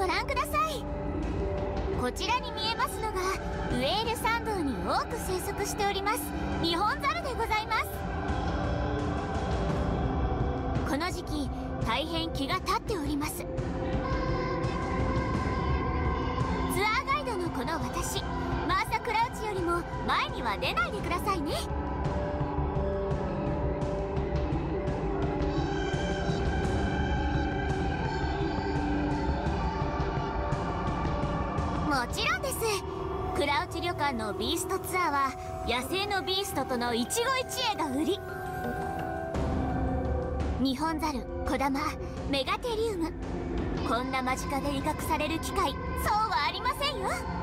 ご覧ください。こちらに見えますのがウェール山道に多く生息しておりますニホンザルでございます。この時期大変気が立っております。ツアーガイドのこの私マーサ・クラウチよりも前には出ないでくださいね。湾のビーストツアーは野生のビーストとの一期一会が売り。ニホンザルコダマメガテリウム。こんな間近で威嚇される機会そうはありませんよ。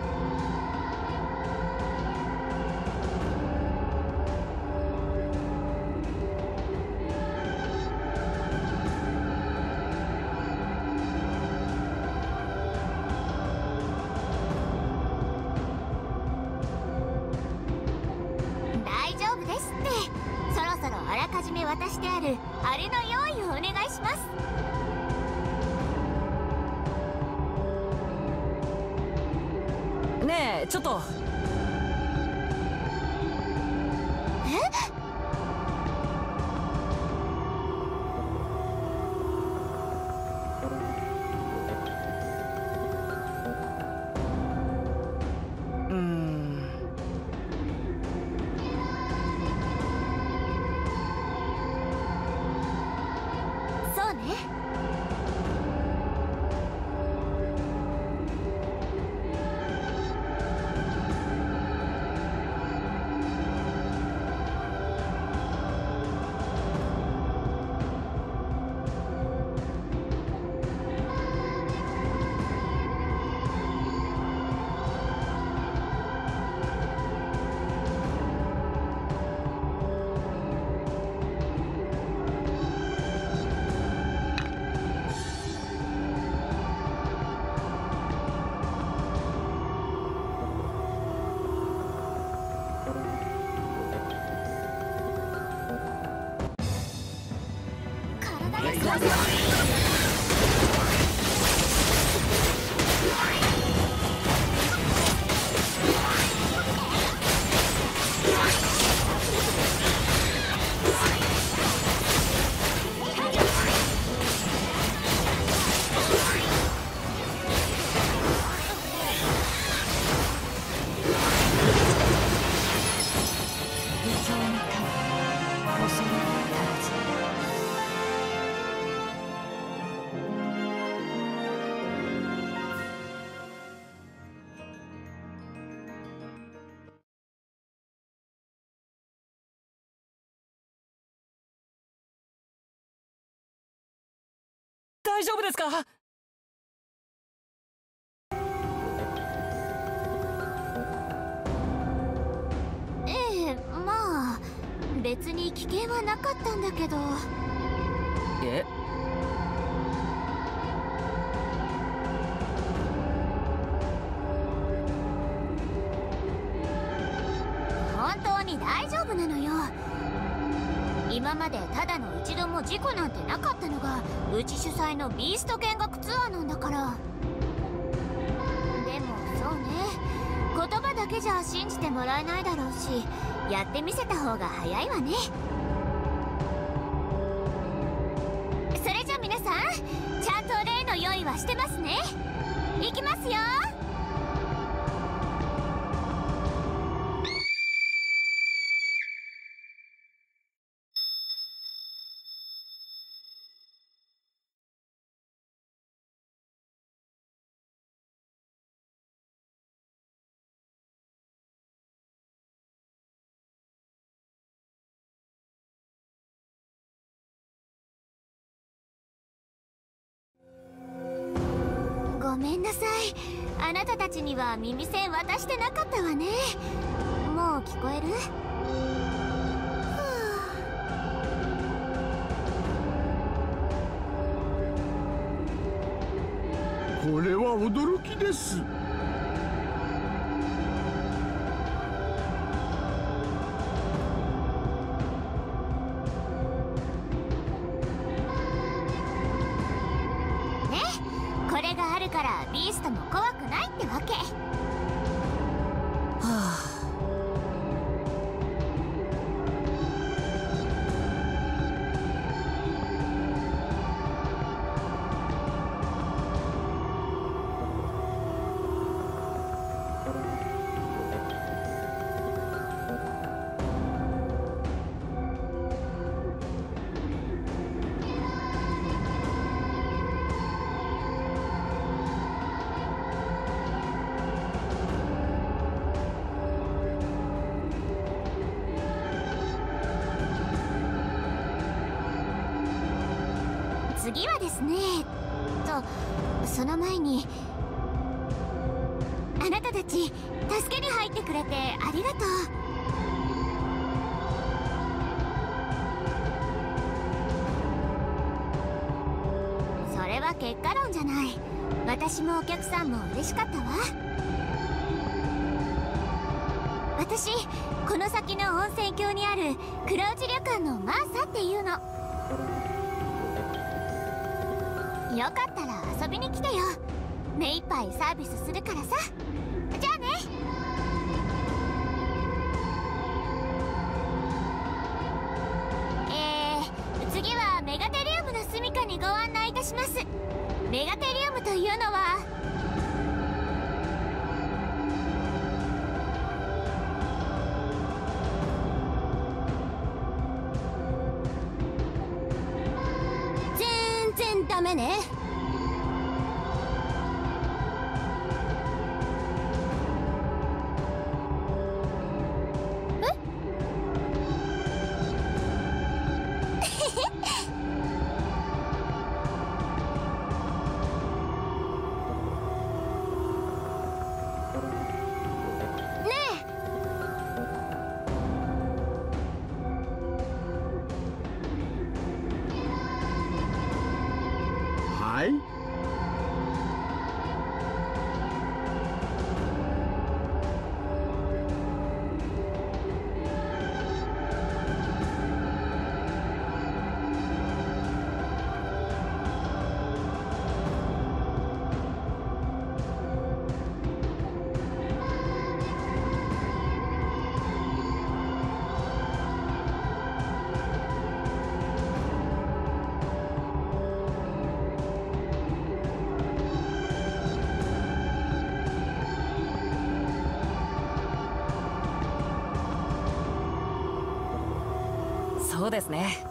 夫ですか？ええまあ別に危険はなかったんだけど。え？本当に大丈夫なのよ今までただの一度も事故なんてなかったのがうち主催のビースト見学ツアーなんだから。でもそうね。言葉だけじゃ信じてもらえないだろうしやってみせた方が早いわね。それじゃ皆さんちゃんと例の用意はしてますね。いきますよ。めんなさい。あなたたちには耳栓渡してなかったわね。もう聞こえる？これは驚きです。次はですねとその前にあなたたち助けに入ってくれてありがとう。それは結果論じゃない。私もお客さんも嬉しかったわ。私この先の温泉郷にある黒内旅館のマーサっていうの。よかったら遊びに来てよ。目いっぱいサービスするからさ。じゃあね。えー、次はメガテリウムの住処にご案内いたします。ね。そうですね。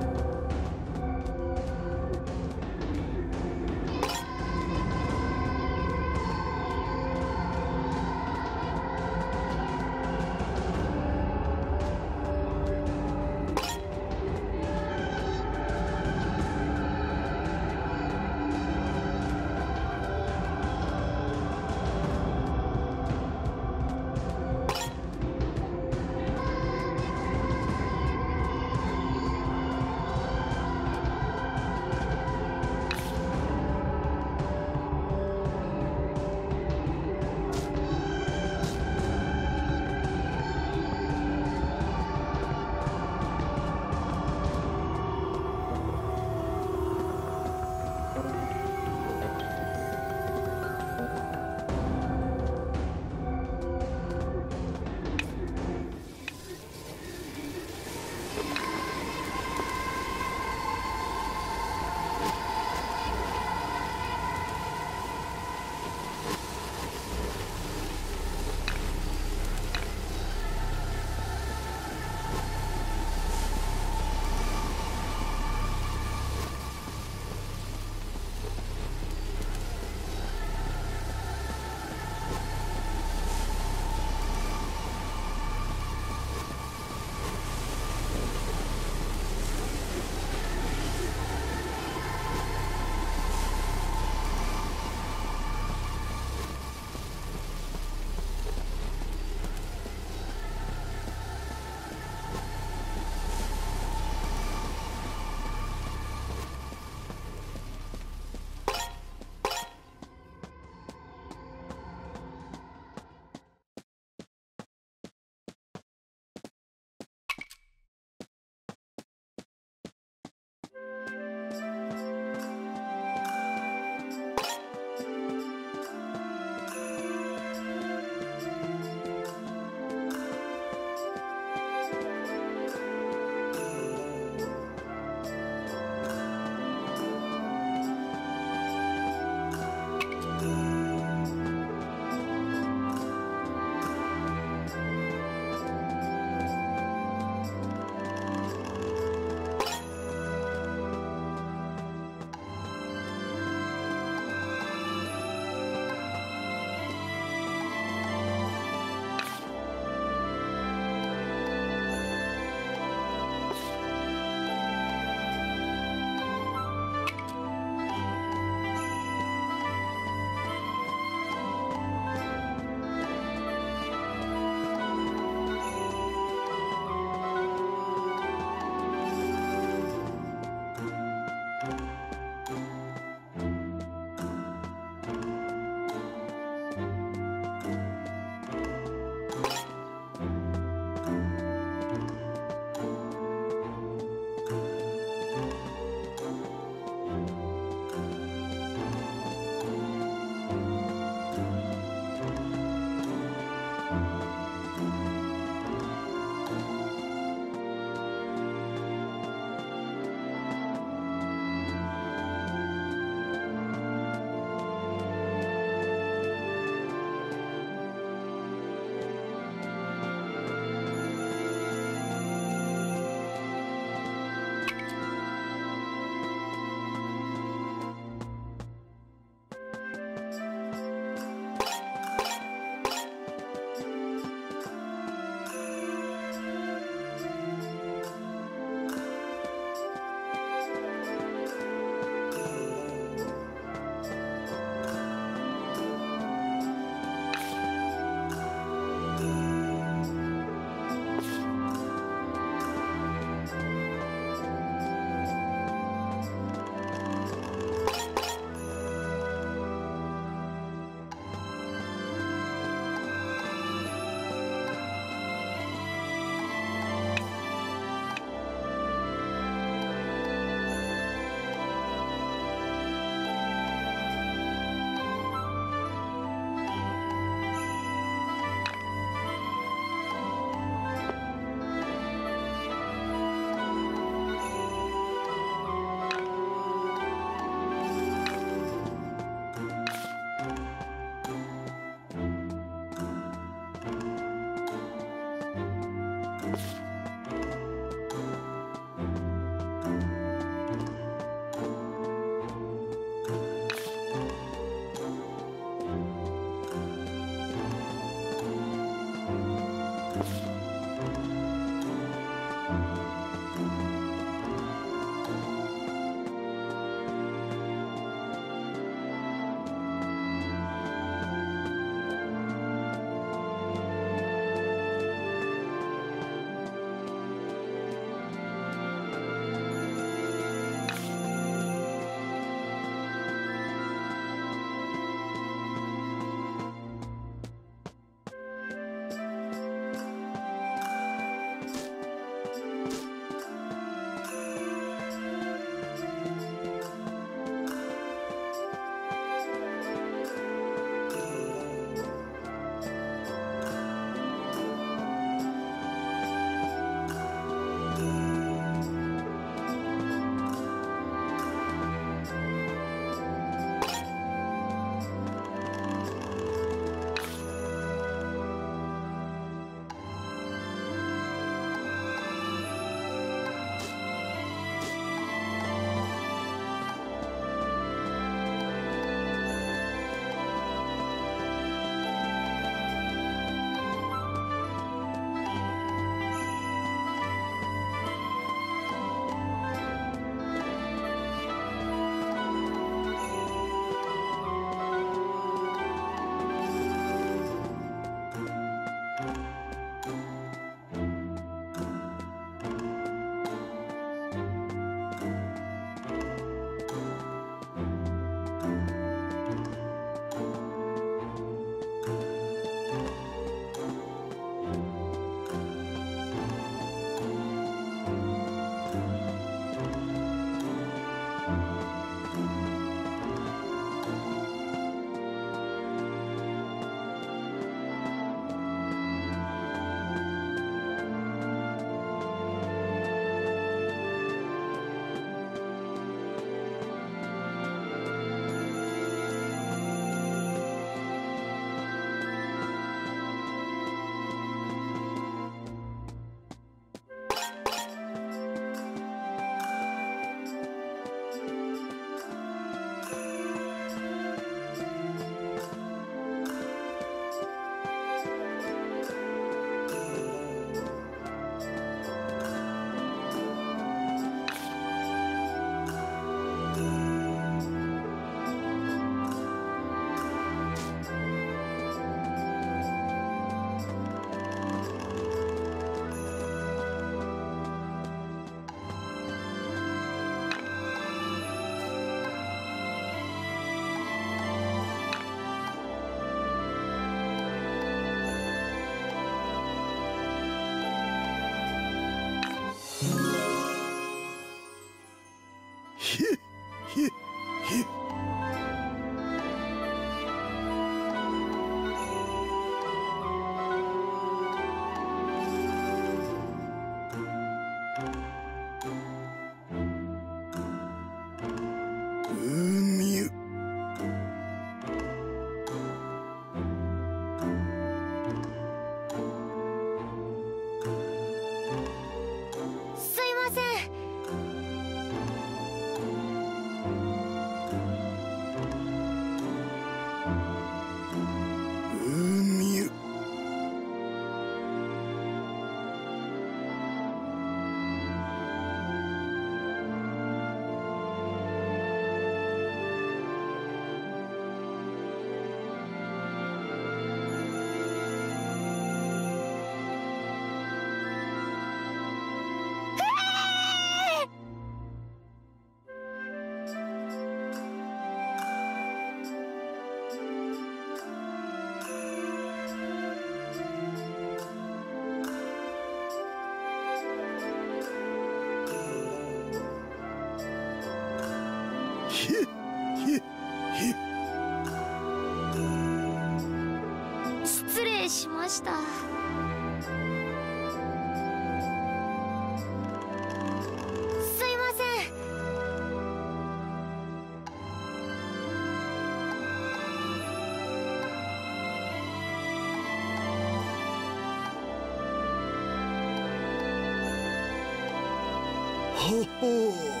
ho, ho.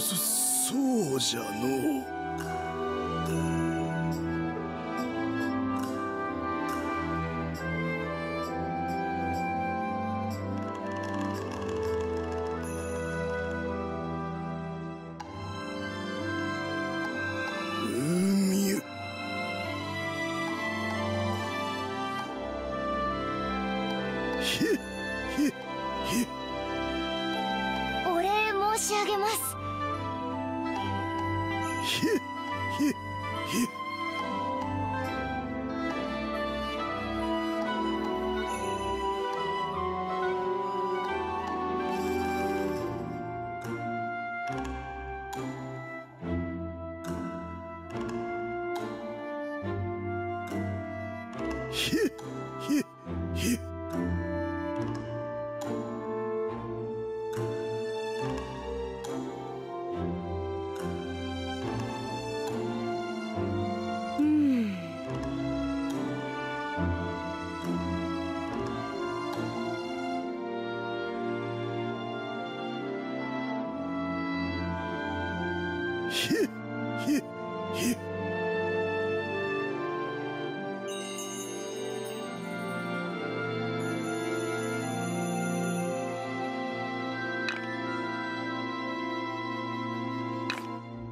そそうじゃのう。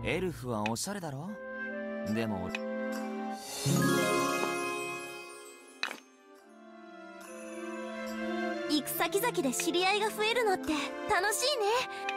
エルフはおしゃれだろ？でも行く先々で知り合いが増えるのって楽しいね。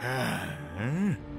そ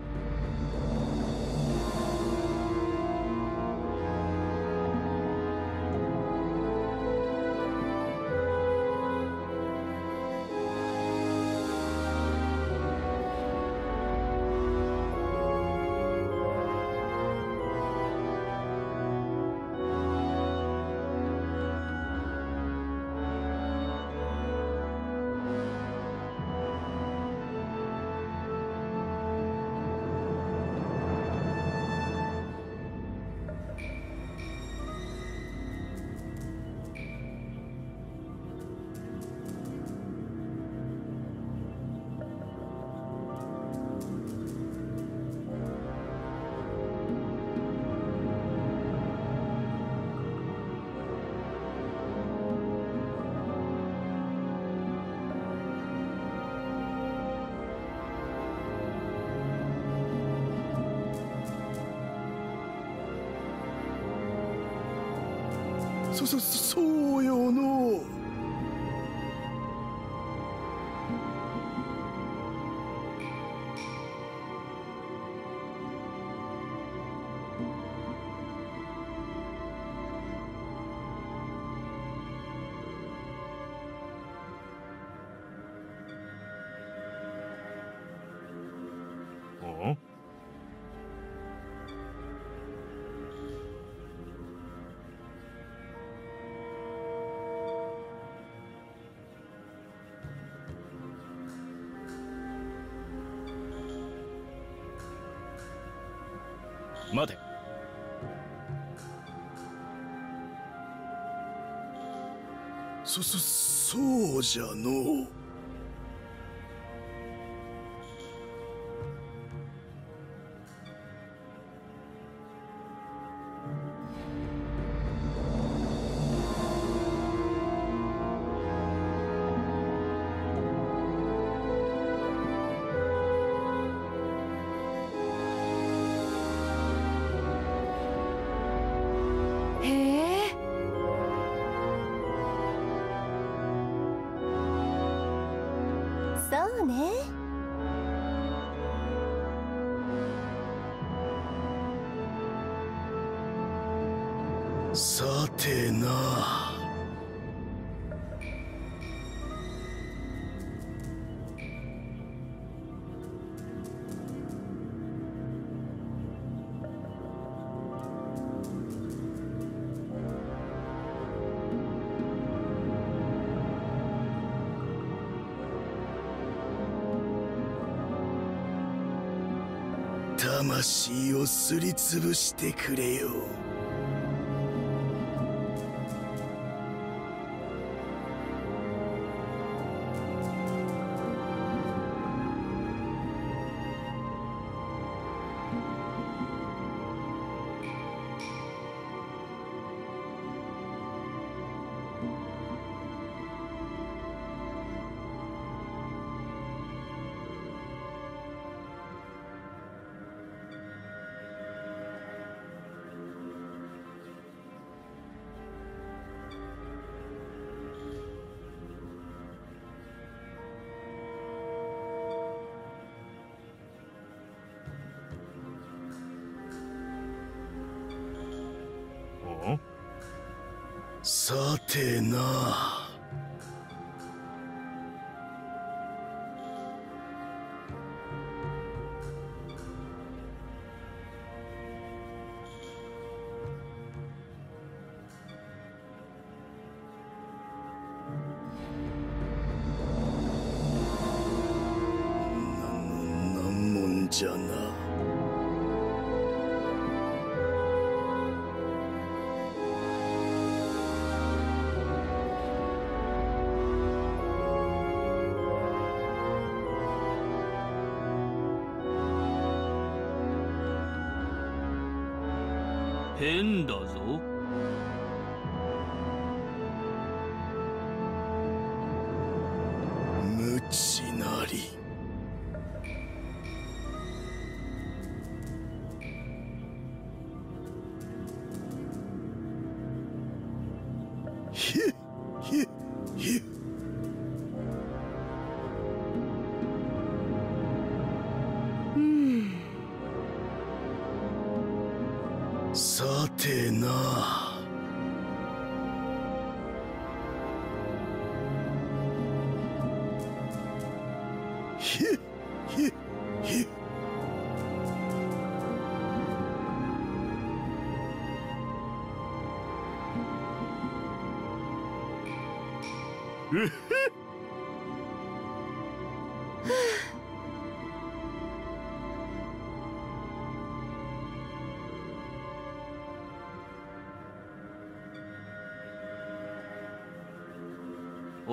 待てそそそうじゃのう。をすりつぶしてくれよ。さてな。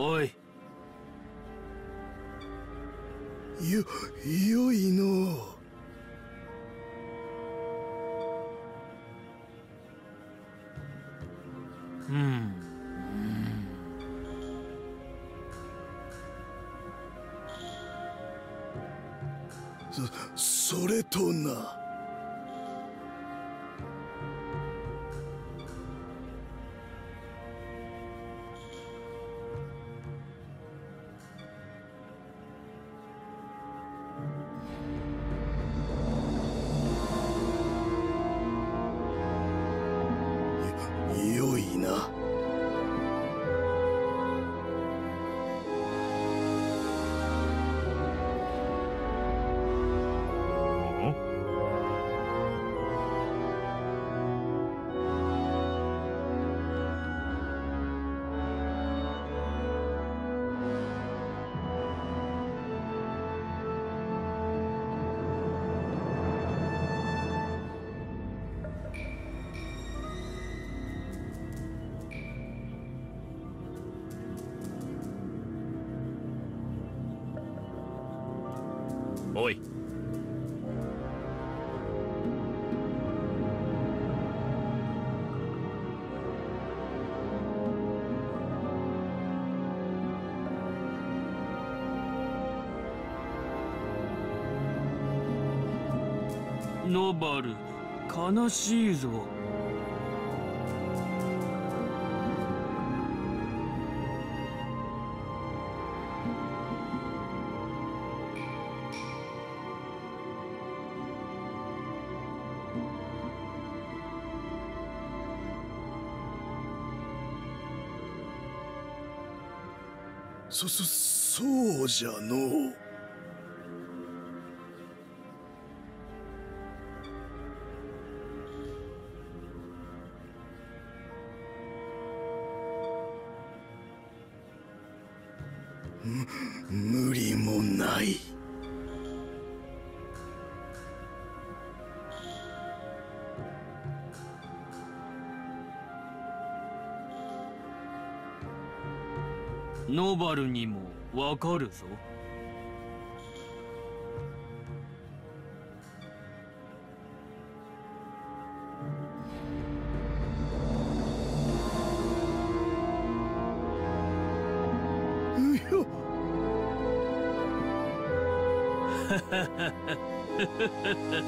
おい。よよいの。うん。そそれとなバル悲しいぞ。そそそうじゃのう。ノバルにもわかるぞ。うよい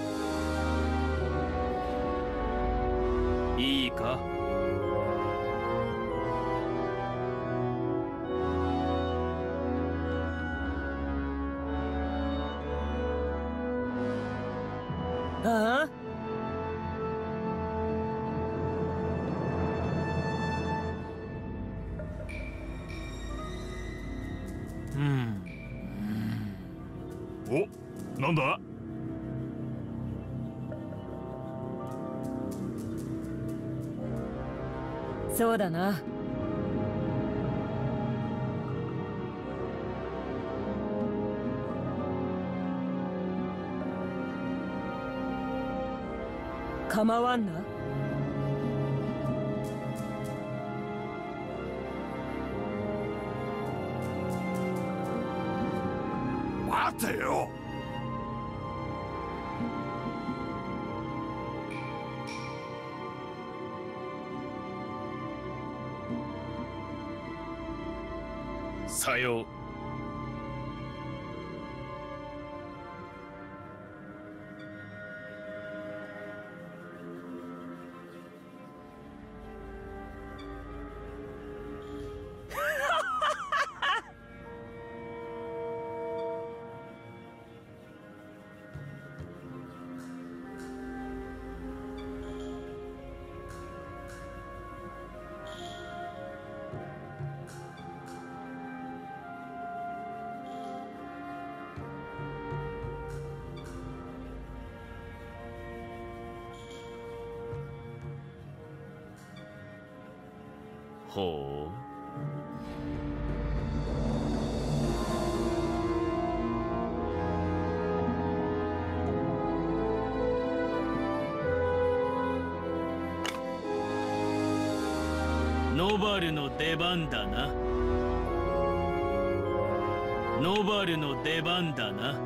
だな。構わんな。待てよ。さバルの出番だな。ノバルの出番だな。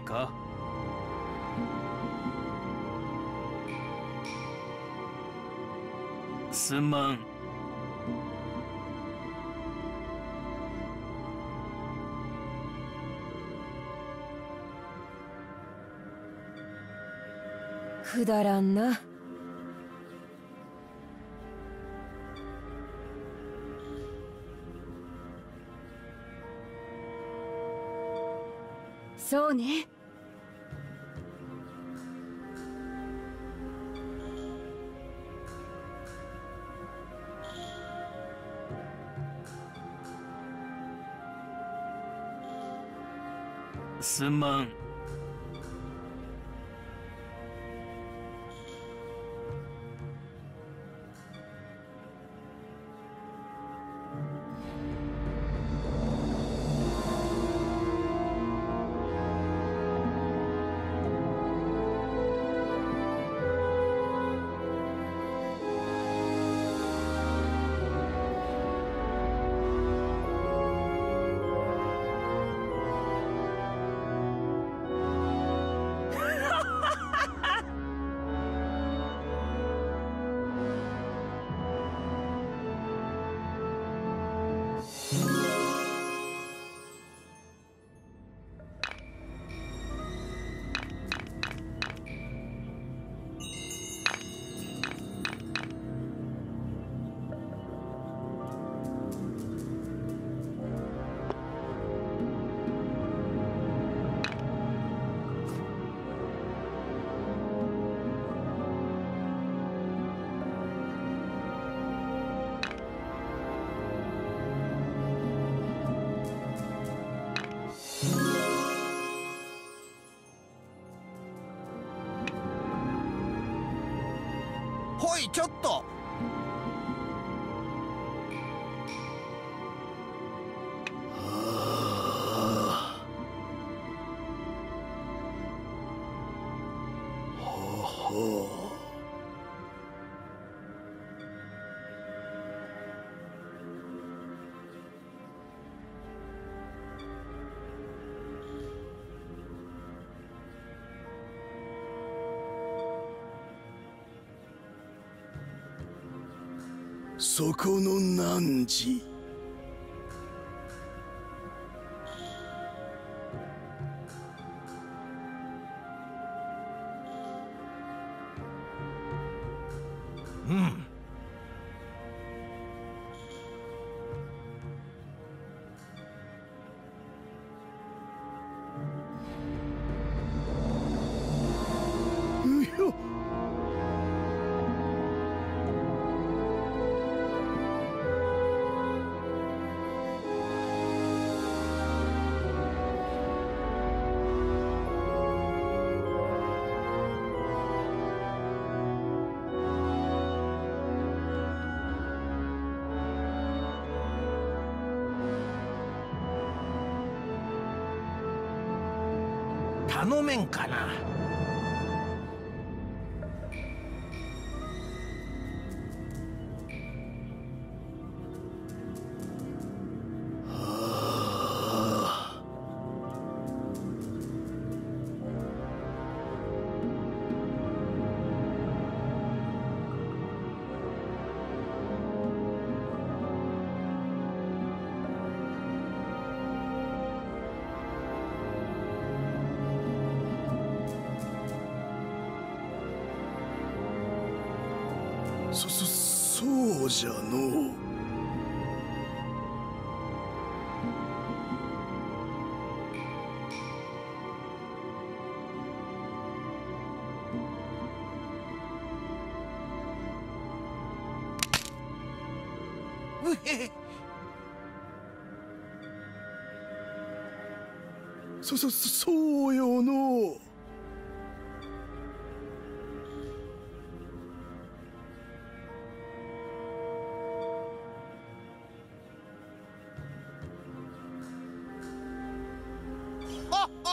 いいか？すまん。くだらんな。そうね。すまん。ちょっとこの汝頼めじゃのうそそそうよの。う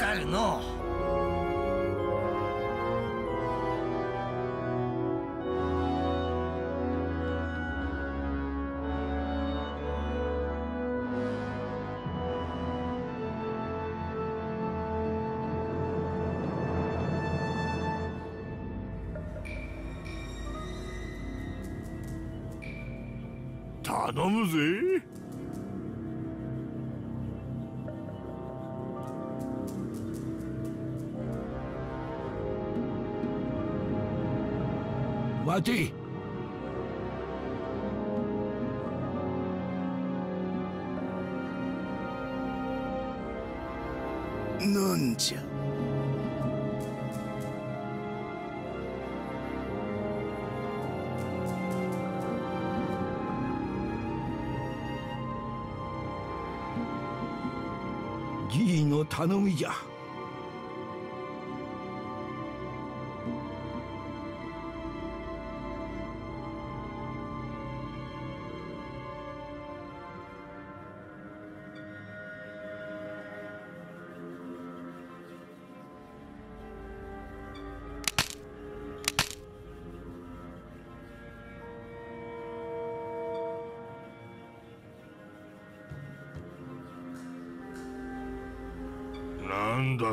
かるの。う頼むぜ。待て。なんじゃ。じいの頼みじゃ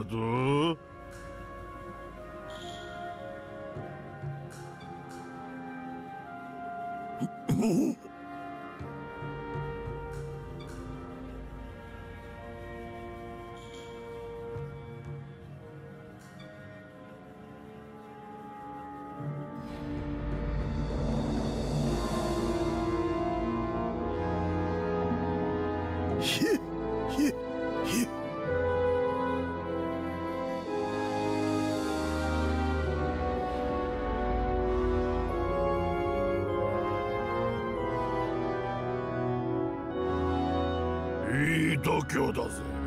な 度胸だぜ。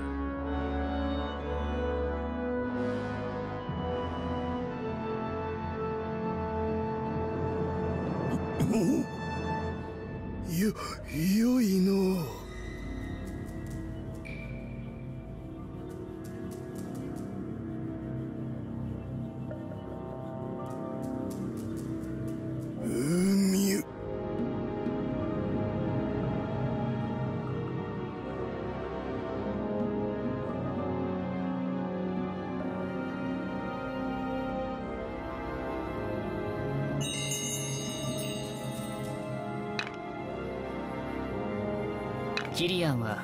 アンは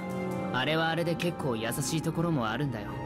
あれはあれで結構優しいところもあるんだよ。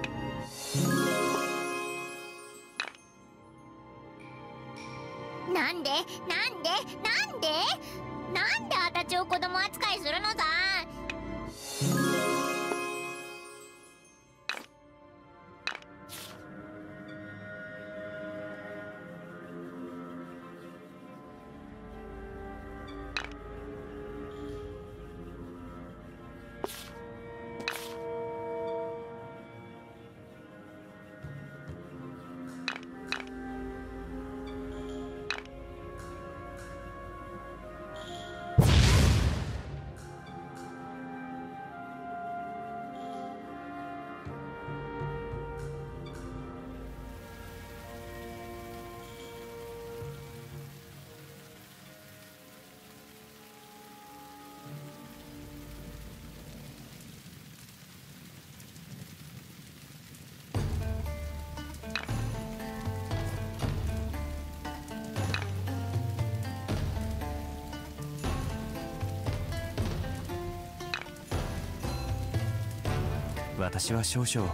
私は少々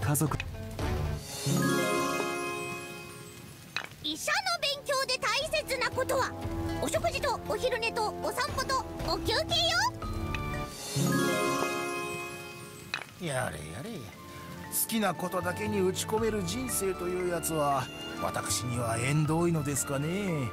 家族。医者の勉強で大切なことはお食事とお昼寝とお散歩とお休憩よ。やれやれ。好きなことだけに打ち込める人生というやつは私には縁遠いのですかね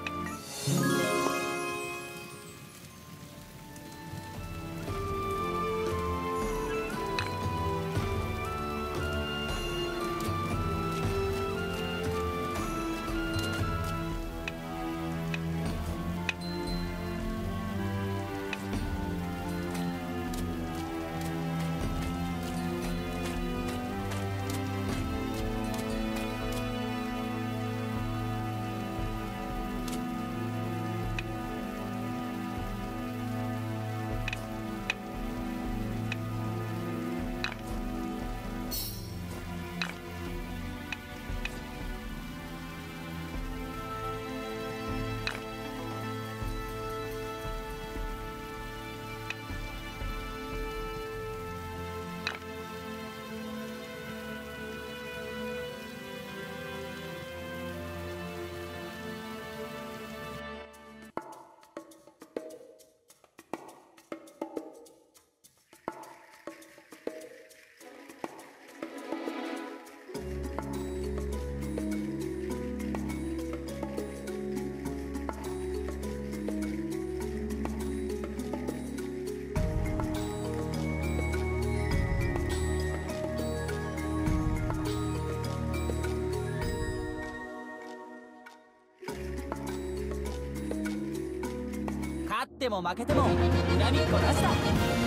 っても負けても恨みっこなしだ。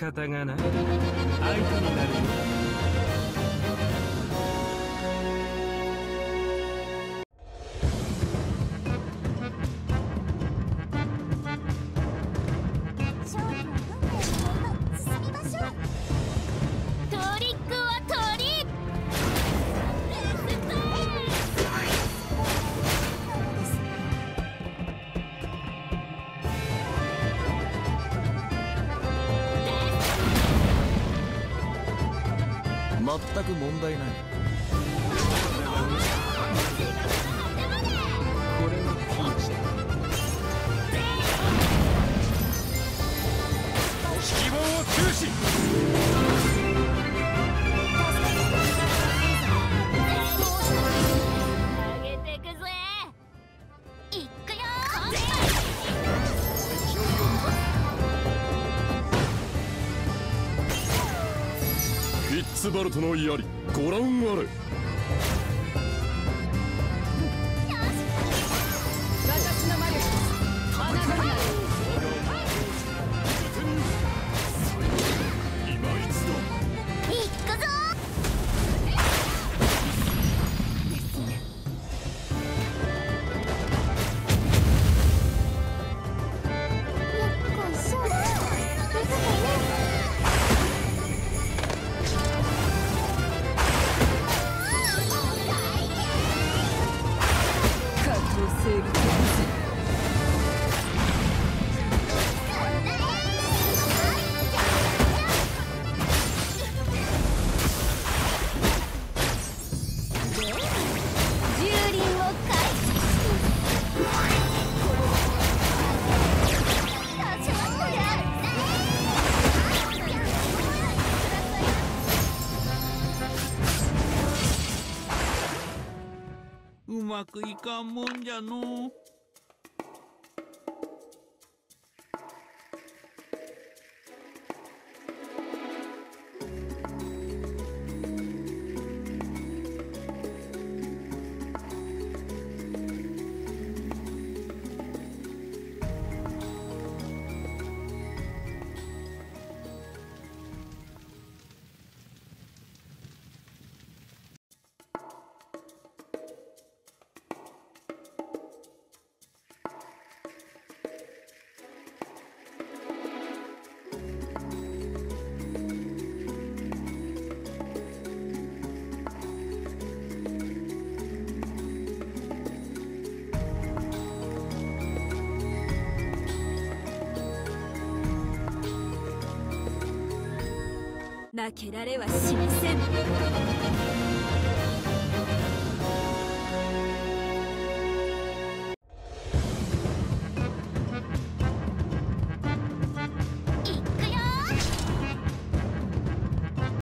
方がない相手になる全く問題ない。ルトの槍ご覧あれ。くいかんもんじゃのう。けられはしない。